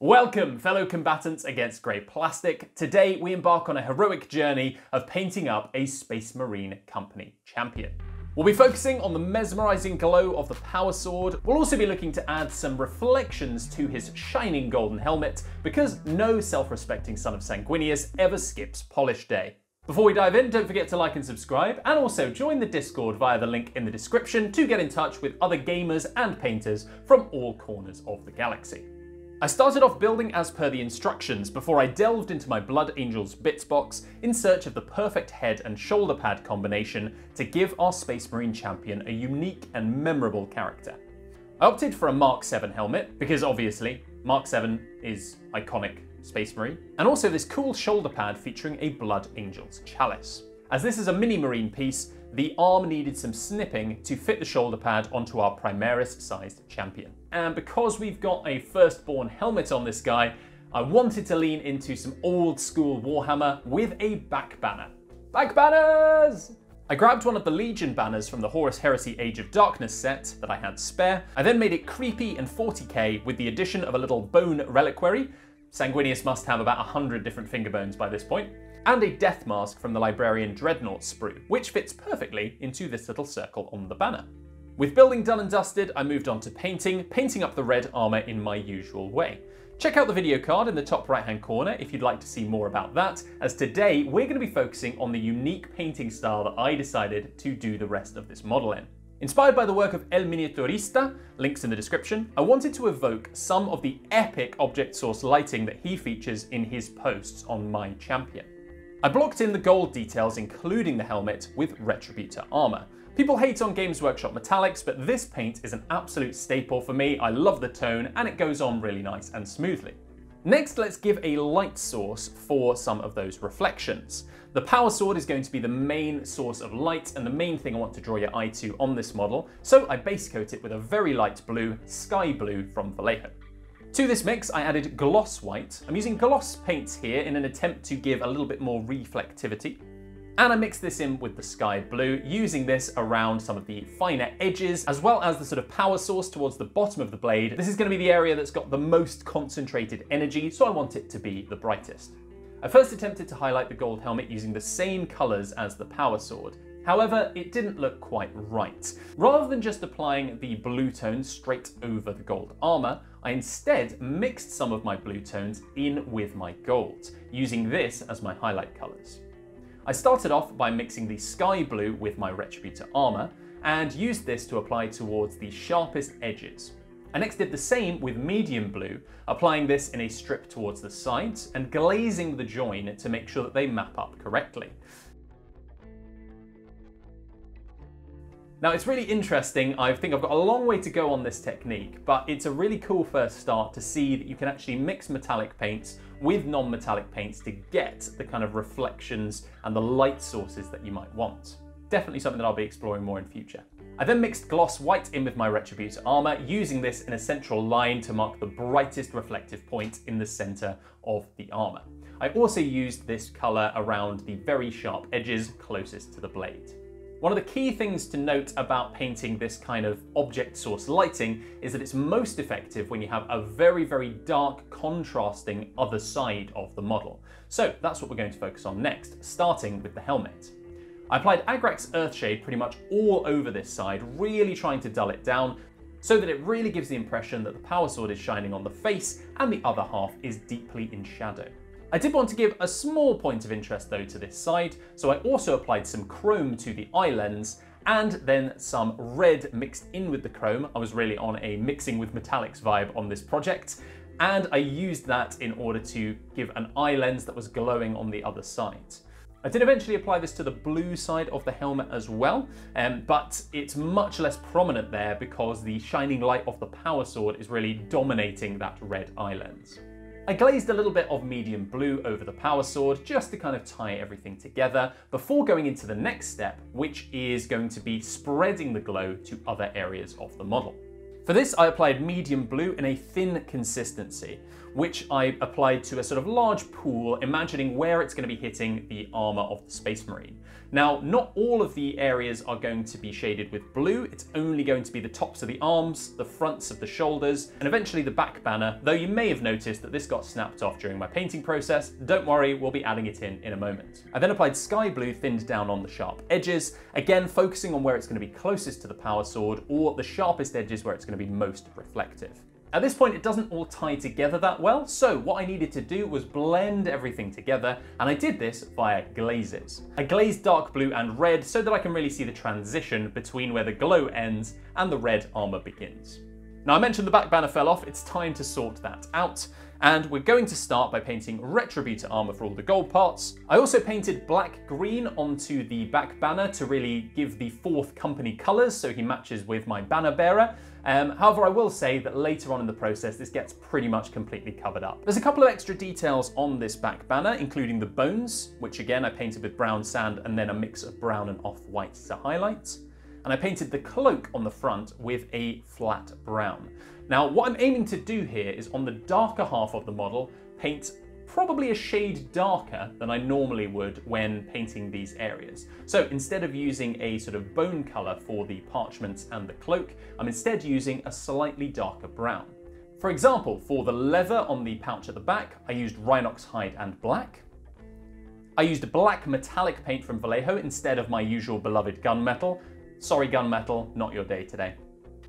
Welcome, fellow combatants against grey plastic. Today we embark on a heroic journey of painting up a Space Marine Company champion. We'll be focusing on the mesmerising glow of the power sword. We'll also be looking to add some reflections to his shining golden helmet, because no self-respecting son of Sanguinius ever skips polish day. Before we dive in, don't forget to like and subscribe, and also join the Discord via the link in the description to get in touch with other gamers and painters from all corners of the galaxy. I started off building as per the instructions before I delved into my Blood Angels bits box in search of the perfect head and shoulder pad combination to give our Space Marine champion a unique and memorable character. I opted for a Mark 7 helmet because obviously Mark 7 is iconic Space Marine, and also this cool shoulder pad featuring a Blood Angels chalice. As this is a mini marine piece, the arm needed some snipping to fit the shoulder pad onto our Primaris sized champion. And because we've got a firstborn helmet on this guy, I wanted to lean into some old school Warhammer with a back banner. Back banners! I grabbed one of the Legion banners from the Horus Heresy Age of Darkness set that I had spare. I then made it creepy and 40k with the addition of a little bone reliquary. Sanguinius must have about 100 different finger bones by this point and a death mask from the Librarian Dreadnought sprue, which fits perfectly into this little circle on the banner. With building done and dusted, I moved on to painting, painting up the red armour in my usual way. Check out the video card in the top right hand corner if you'd like to see more about that, as today we're going to be focusing on the unique painting style that I decided to do the rest of this model in. Inspired by the work of El Miniaturista, links in the description, I wanted to evoke some of the epic object source lighting that he features in his posts on my champion. I blocked in the gold details, including the helmet, with Retributor armor. People hate on Games Workshop metallics, but this paint is an absolute staple for me. I love the tone, and it goes on really nice and smoothly. Next, let's give a light source for some of those reflections. The power sword is going to be the main source of light and the main thing I want to draw your eye to on this model, so I base coat it with a very light blue, sky blue from Vallejo. To this mix, I added gloss white. I'm using gloss paints here in an attempt to give a little bit more reflectivity. And I mixed this in with the sky blue, using this around some of the finer edges, as well as the sort of power source towards the bottom of the blade. This is gonna be the area that's got the most concentrated energy, so I want it to be the brightest. I first attempted to highlight the gold helmet using the same colors as the power sword, However, it didn't look quite right. Rather than just applying the blue tones straight over the gold armor, I instead mixed some of my blue tones in with my gold, using this as my highlight colors. I started off by mixing the sky blue with my Retributor armor, and used this to apply towards the sharpest edges. I next did the same with medium blue, applying this in a strip towards the sides and glazing the join to make sure that they map up correctly. Now it's really interesting, I think I've got a long way to go on this technique, but it's a really cool first start to see that you can actually mix metallic paints with non-metallic paints to get the kind of reflections and the light sources that you might want. Definitely something that I'll be exploring more in future. I then mixed gloss white in with my Retributor armor, using this in a central line to mark the brightest reflective point in the center of the armor. I also used this color around the very sharp edges closest to the blade. One of the key things to note about painting this kind of object source lighting is that it's most effective when you have a very, very dark contrasting other side of the model. So that's what we're going to focus on next, starting with the helmet. I applied Agrax Earthshade pretty much all over this side, really trying to dull it down so that it really gives the impression that the power sword is shining on the face and the other half is deeply in shadow. I did want to give a small point of interest though to this side, so I also applied some chrome to the eye lens and then some red mixed in with the chrome. I was really on a mixing with metallics vibe on this project, and I used that in order to give an eye lens that was glowing on the other side. I did eventually apply this to the blue side of the helmet as well, um, but it's much less prominent there because the shining light of the power sword is really dominating that red eye lens. I glazed a little bit of medium blue over the power sword just to kind of tie everything together before going into the next step, which is going to be spreading the glow to other areas of the model. For this, I applied medium blue in a thin consistency, which I applied to a sort of large pool, imagining where it's going to be hitting the armor of the Space Marine. Now, not all of the areas are going to be shaded with blue, it's only going to be the tops of the arms, the fronts of the shoulders, and eventually the back banner, though you may have noticed that this got snapped off during my painting process. Don't worry, we'll be adding it in in a moment. I then applied sky blue thinned down on the sharp edges, again focusing on where it's going to be closest to the power sword or the sharpest edges where it's to be most reflective. At this point, it doesn't all tie together that well, so what I needed to do was blend everything together, and I did this via glazes. I glazed dark blue and red so that I can really see the transition between where the glow ends and the red armor begins. Now I mentioned the back banner fell off, it's time to sort that out. And we're going to start by painting Retributor armor for all the gold parts. I also painted black green onto the back banner to really give the fourth company colors so he matches with my banner bearer. Um, however, I will say that later on in the process, this gets pretty much completely covered up. There's a couple of extra details on this back banner, including the bones, which again I painted with brown sand and then a mix of brown and off-white to highlight. And I painted the cloak on the front with a flat brown. Now, what I'm aiming to do here is on the darker half of the model, paint probably a shade darker than I normally would when painting these areas. So instead of using a sort of bone color for the parchments and the cloak, I'm instead using a slightly darker brown. For example, for the leather on the pouch at the back, I used Rhinox hide and black. I used black metallic paint from Vallejo instead of my usual beloved gunmetal. Sorry gunmetal, not your day today.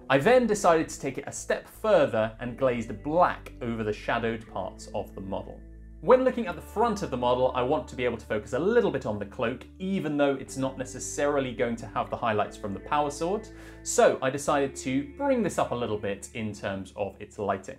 I then decided to take it a step further and glazed black over the shadowed parts of the model. When looking at the front of the model, I want to be able to focus a little bit on the cloak, even though it's not necessarily going to have the highlights from the power sword. So I decided to bring this up a little bit in terms of its lighting.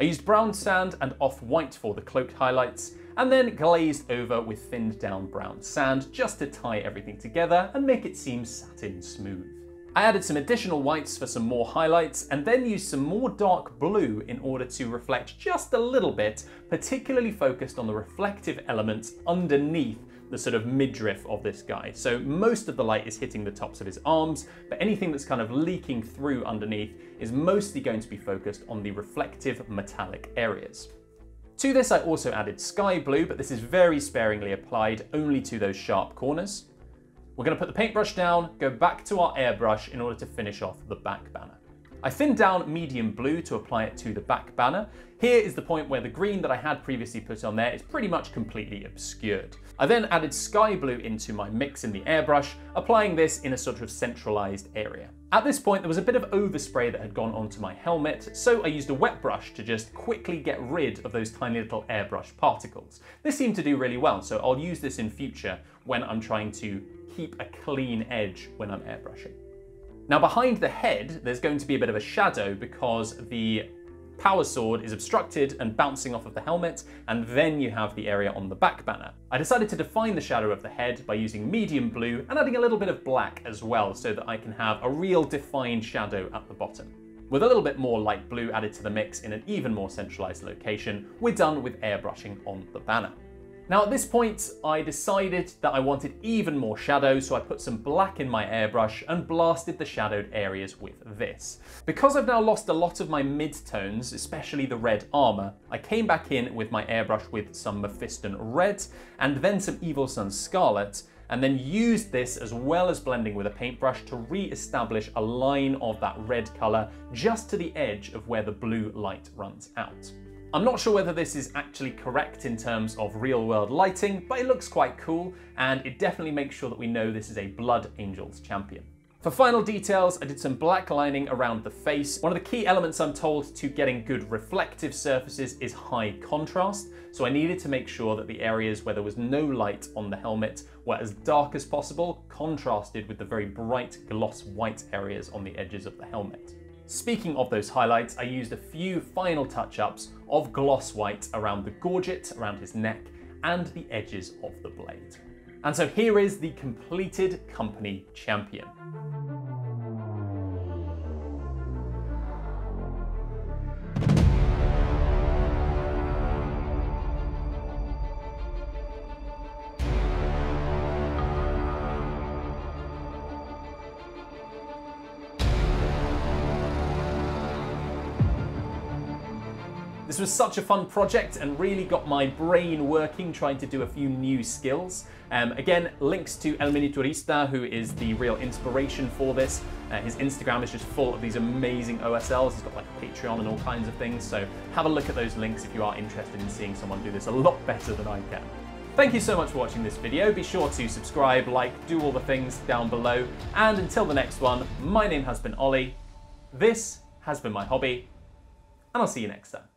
I used brown sand and off-white for the cloak highlights, and then glazed over with thinned down brown sand just to tie everything together and make it seem satin smooth. I added some additional whites for some more highlights and then used some more dark blue in order to reflect just a little bit, particularly focused on the reflective elements underneath the sort of midriff of this guy. So most of the light is hitting the tops of his arms, but anything that's kind of leaking through underneath is mostly going to be focused on the reflective metallic areas. To this I also added sky blue, but this is very sparingly applied only to those sharp corners. We're to put the paintbrush down, go back to our airbrush in order to finish off the back banner. I thinned down medium blue to apply it to the back banner. Here is the point where the green that I had previously put on there is pretty much completely obscured. I then added sky blue into my mix in the airbrush, applying this in a sort of centralized area. At this point, there was a bit of overspray that had gone onto my helmet, so I used a wet brush to just quickly get rid of those tiny little airbrush particles. This seemed to do really well, so I'll use this in future when I'm trying to keep a clean edge when I'm airbrushing. Now behind the head, there's going to be a bit of a shadow because the power sword is obstructed and bouncing off of the helmet, and then you have the area on the back banner. I decided to define the shadow of the head by using medium blue and adding a little bit of black as well so that I can have a real defined shadow at the bottom. With a little bit more light blue added to the mix in an even more centralized location, we're done with airbrushing on the banner. Now at this point, I decided that I wanted even more shadow, so I put some black in my airbrush and blasted the shadowed areas with this. Because I've now lost a lot of my mid-tones, especially the red armor, I came back in with my airbrush with some Mephiston red, and then some Evil Sunz Scarlet, and then used this as well as blending with a paintbrush to re-establish a line of that red color just to the edge of where the blue light runs out. I'm not sure whether this is actually correct in terms of real world lighting, but it looks quite cool, and it definitely makes sure that we know this is a Blood Angels champion. For final details, I did some black lining around the face. One of the key elements I'm told to getting good reflective surfaces is high contrast, so I needed to make sure that the areas where there was no light on the helmet were as dark as possible, contrasted with the very bright gloss white areas on the edges of the helmet. Speaking of those highlights, I used a few final touch-ups of gloss white around the gorget, around his neck, and the edges of the blade. And so here is the completed company champion. This was such a fun project and really got my brain working trying to do a few new skills. Um, again, links to El Miniaturista, who is the real inspiration for this. Uh, his Instagram is just full of these amazing OSLs. He's got like a Patreon and all kinds of things. So have a look at those links if you are interested in seeing someone do this a lot better than I can. Thank you so much for watching this video. Be sure to subscribe, like, do all the things down below. And until the next one, my name has been Oli. This has been my hobby, and I'll see you next time.